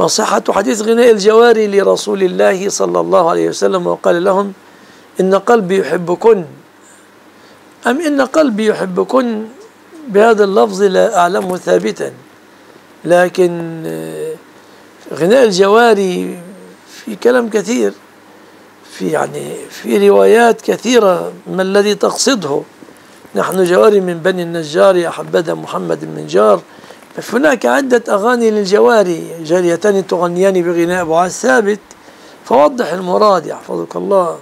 وصحة حديث غناء الجواري لرسول الله صلى الله عليه وسلم وقال لهم إن قلبي يحبكن. أم إن قلبي يحبكن؟ بهذا اللفظ لا أعلمه ثابتا. لكن غناء الجواري في كلام كثير في يعني في روايات كثيرة ما الذي تقصده؟ نحن جواري من بني النجار يا حبذا محمد النجار هناك عدة أغاني للجواري جاريتان تغنيان بغناء أبو ثابت. فوضح المراد يحفظك الله.